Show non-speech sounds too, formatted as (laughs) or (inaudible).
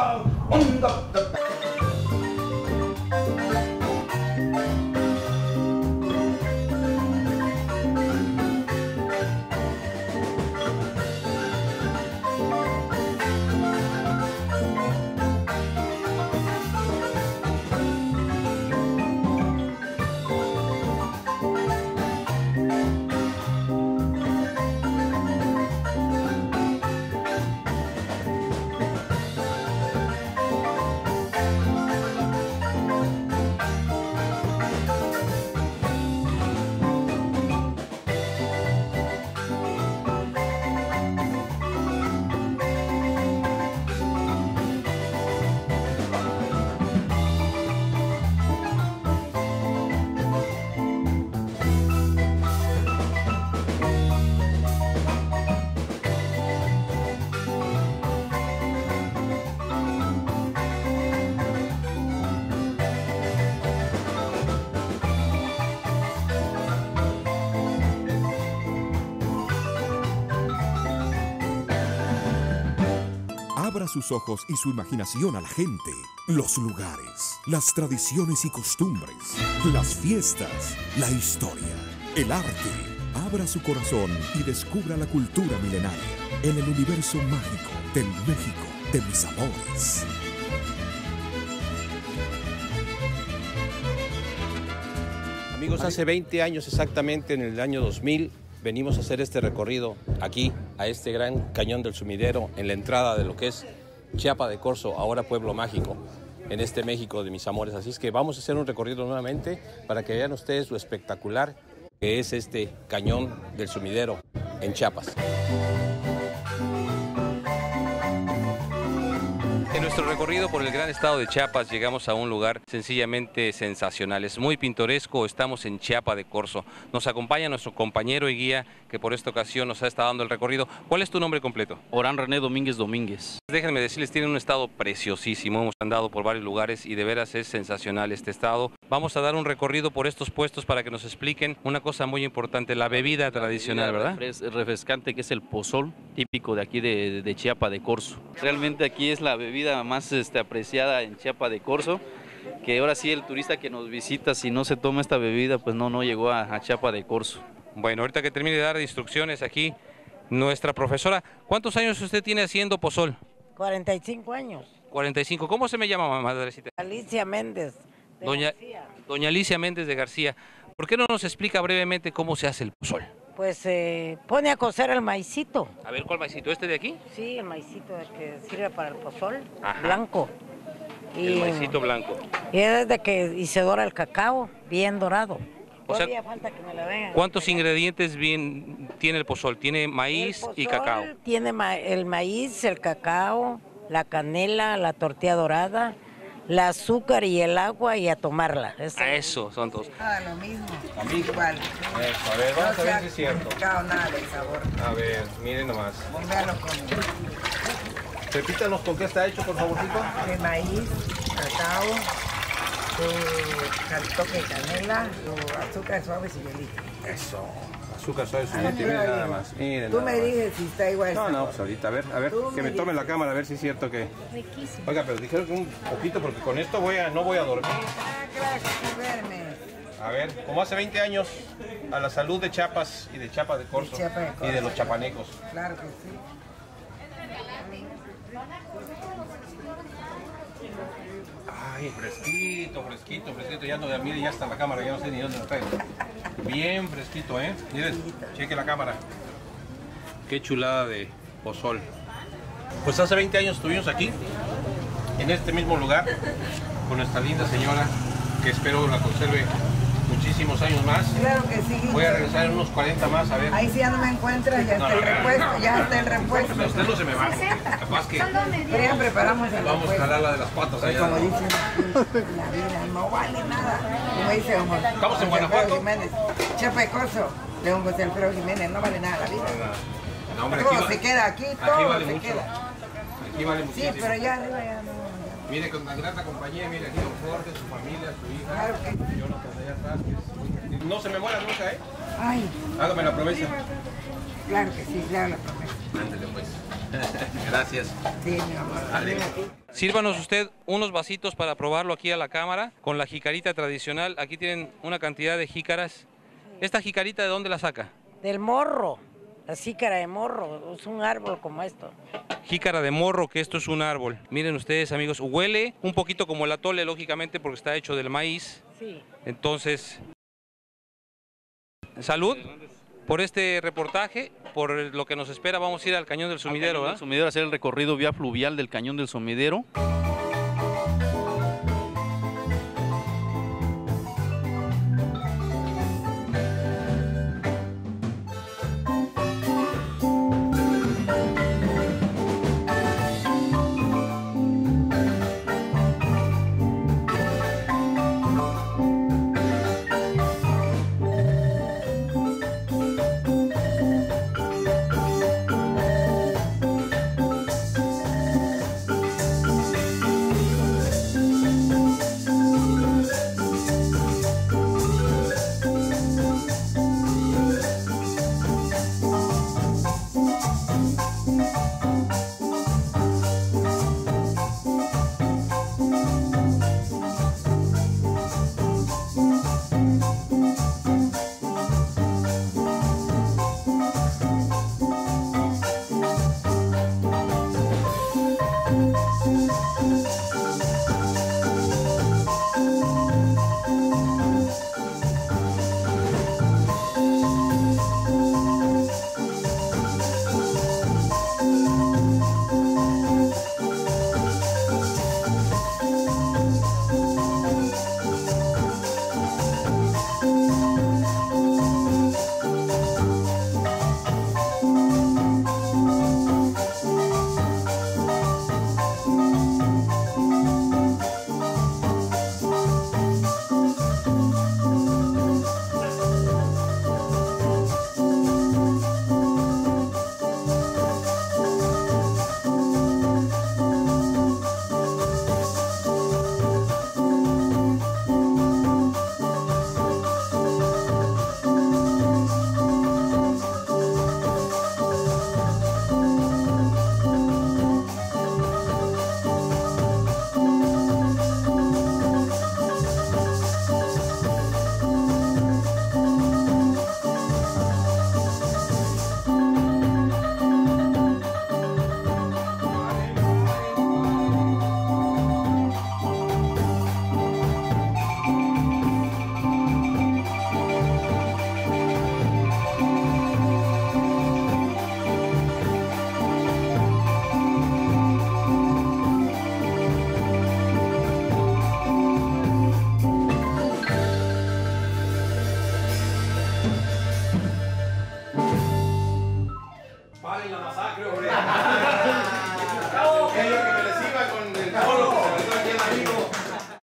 song on the, the Sus ojos y su imaginación a la gente, los lugares, las tradiciones y costumbres, las fiestas, la historia, el arte. Abra su corazón y descubra la cultura milenaria en el universo mágico del México de mis amores. Amigos, hace 20 años exactamente, en el año 2000, venimos a hacer este recorrido aquí, a este gran cañón del sumidero, en la entrada de lo que es Chiapa de Corzo, ahora Pueblo Mágico, en este México de mis amores. Así es que vamos a hacer un recorrido nuevamente para que vean ustedes lo espectacular que es este cañón del sumidero en Chiapas. En nuestro recorrido por el gran estado de Chiapas llegamos a un lugar sencillamente sensacional. Es muy pintoresco, estamos en Chiapa de Corzo. Nos acompaña nuestro compañero y guía que por esta ocasión nos ha estado dando el recorrido. ¿Cuál es tu nombre completo? Orán René Domínguez Domínguez. Déjenme decirles, tienen un estado preciosísimo. Hemos andado por varios lugares y de veras es sensacional este estado. Vamos a dar un recorrido por estos puestos para que nos expliquen una cosa muy importante, la bebida tradicional, ¿verdad? Refres- refrescante que es el pozol, típico de aquí de, de Chiapa de Corzo. Realmente aquí es la bebida más este, apreciada en Chiapa de Corzo, que ahora sí el turista que nos visita, si no se toma esta bebida, pues no, no llegó a, a Chiapa de Corzo. Bueno, ahorita que termine de dar instrucciones aquí, nuestra profesora, ¿cuántos años usted tiene haciendo pozol? 45 años. 45. ¿Cómo se me llama, madrecita? Alicia Méndez. de Doña, García. doña Alicia Méndez de García. ¿Por qué no nos explica brevemente cómo se hace el pozol? Pues eh, pone a cocer el maicito. A ver, ¿cuál maicito? ¿Este de aquí? Sí, el maicito el que sirve para el pozol, Ajá. blanco. El maicito blanco. Y es desde que y se dora el cacao, bien dorado. O sea, falta que me la vengan. a ¿Cuántos ingredientes bien tiene el pozol? Tiene maíz El y pozol cacao. Tiene ma- el maíz, el cacao, la canela, la tortilla dorada, el azúcar y el agua y a tomarla. Eso. A eso son todos. Ah, lo mismo. Amigo. Igual. Eso, a ver, vamos a ver si es cierto. Nada de sabor. A ver, miren nomás. Bombealo con Repítanos con qué está hecho, por favorcito. de maíz, cacao, cal- toque de canela, tu azúcar suave y hielito. Eso. Azúcar suave, A ver, miren prueba, nada más. Miren Tú nada me dices si está igual. No, no, pues ahorita, a ver, a ver, Tú que me me tome la cámara a ver si es cierto que... Oiga, pero dijeron que un poquito porque con esto voy a, no voy a dormir. Ah, gracias por verme. A ver, como hace 20 años, a la salud de Chiapas y de Chiapas de Corzo y de los chapanecos. Claro que sí. Fresquito, fresquito, fresquito. Ya no, mire, ya está la cámara, ya no sé ni dónde la traigo. Bien fresquito, ¿eh? Miren, cheque la cámara. Qué chulada de pozol. Pues hace 20 años estuvimos aquí, en este mismo lugar, con nuestra linda señora, que espero la conserve muchísimos años más. Claro que sí. Voy a regresar en unos 40 más, a ver. Ahí sí ya no me encuentras, ya No, está el no, no. repuesto, ya está el repuesto. Pero usted no se me va. Capaz que Pero ya preparamos el vamos a jalar la de las patas allá. Como dicen la vida no vale nada. Como dice don José Estamos en Guanajuato. Alfredo Jiménez, Chepe Corso, de don José Alfredo Jiménez, no vale nada la vida. No, hombre, aquí Todo va- se queda aquí, aquí todo vale se mucho. queda. Aquí vale Sí, muchísimo. pero ya arriba ya no. Mire, con tan grata compañía, mire aquí don Jorge, su familia, su hija. Claro que sí. Jonathan allá atrás, No se me muera nunca, ¿eh? Ay, Hágame la promesa. claro que sí, claro la promesa. Ándale, pues. (laughs) Gracias. Sí, mi amor. Sírvanos usted unos vasitos para probarlo aquí a la cámara con la jicarita tradicional. Aquí tienen una cantidad de jícaras. ¿Esta jicarita de dónde la saca? Del morro, la jícara de morro, es un árbol como esto. Jícara de morro, que esto es un árbol. Miren ustedes, amigos, huele un poquito como el atole, lógicamente, porque está hecho del maíz. Sí. Entonces, salud por este reportaje, por lo que nos espera. Vamos a ir al Cañón del Sumidero, Cañón del. Sumidero, hacer el recorrido vía fluvial del Cañón del Sumidero.